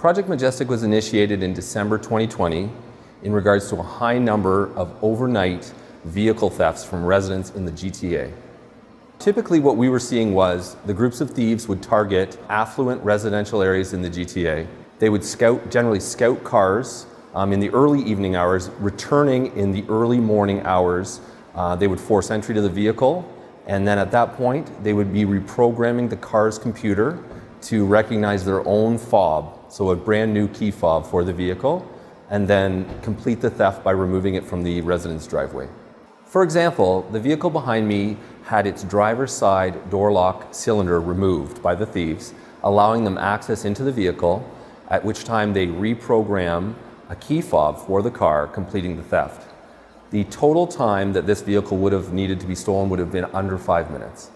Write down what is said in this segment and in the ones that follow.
Project Majestic was initiated in December 2020 in regards to a high number of overnight vehicle thefts from residents in the GTA. Typically, what we were seeing was the groups of thieves would target affluent residential areas in the GTA. They would scout, generally scout cars um, in the early evening hours, returning in the early morning hours. Uh, they would force entry to the vehicle, and then at that point, they would be reprogramming the car's computer to recognize their own fob, so a brand new key fob for the vehicle, and then complete the theft by removing it from the resident's driveway. For example, the vehicle behind me had its driver's side door lock cylinder removed by the thieves, allowing them access into the vehicle, at which time they reprogram a key fob for the car, completing the theft. The total time that this vehicle would have needed to be stolen would have been under five minutes.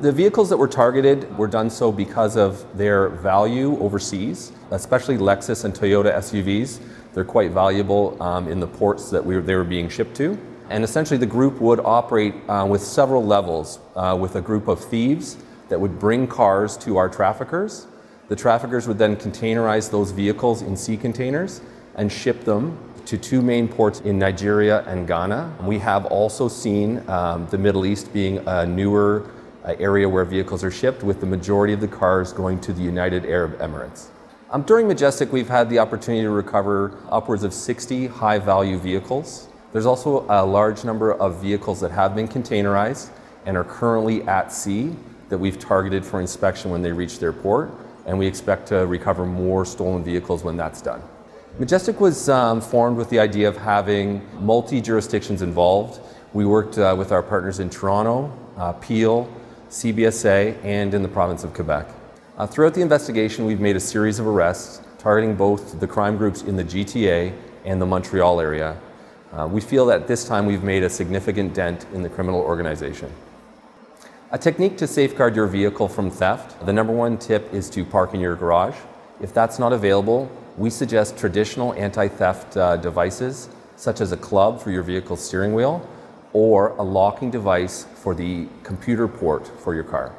The vehicles that were targeted were done so because of their value overseas, especially Lexus and Toyota SUVs. They're quite valuable um, in the ports that we were, they were being shipped to. And essentially, the group would operate uh, with several levels uh, with a group of thieves that would bring cars to our traffickers. The traffickers would then containerize those vehicles in sea containers and ship them to two main ports in Nigeria and Ghana. We have also seen um, the Middle East being a newer area where vehicles are shipped, with the majority of the cars going to the United Arab Emirates. Um, during Majestic, we've had the opportunity to recover upwards of 60 high value vehicles. There's also a large number of vehicles that have been containerized and are currently at sea that we've targeted for inspection when they reach their port, and we expect to recover more stolen vehicles when that's done. Majestic was um, formed with the idea of having multi jurisdictions involved. We worked uh, with our partners in Toronto, uh, Peel, CBSA, and in the province of Quebec. Uh, throughout the investigation, we've made a series of arrests targeting both the crime groups in the GTA and the Montreal area. Uh, we feel that this time we've made a significant dent in the criminal organization. A technique to safeguard your vehicle from theft, the number one tip is to park in your garage. If that's not available, we suggest traditional anti-theft uh, devices, such as a club for your vehicle's steering wheel, or a locking device for the computer port for your car.